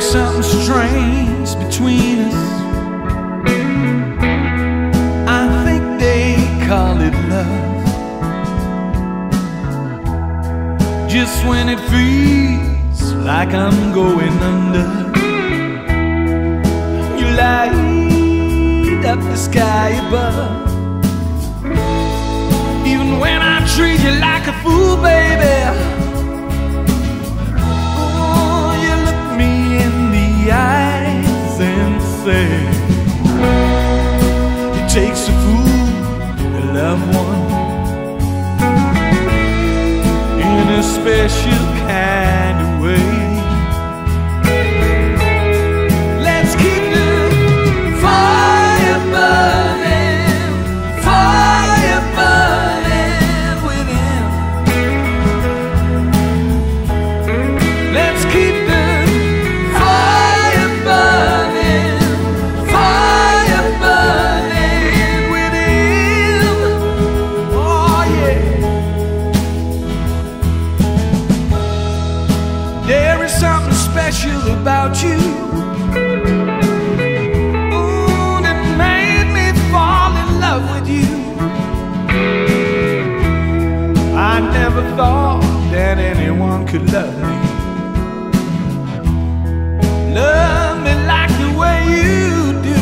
something strange between us. I think they call it love. Just when it feels like I'm going under, you light up the sky above. Even when I treat you like a fool, baby. Special kind of way. about you I never thought that anyone could love me. Love me like the way you do.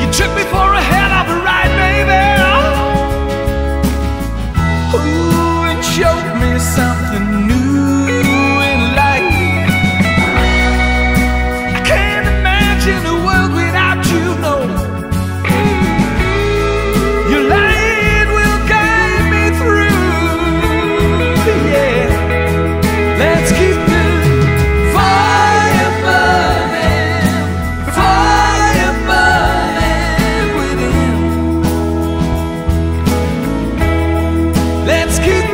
You took me for a hell of a ride, baby. Oh, ooh, and showed me something Let's keep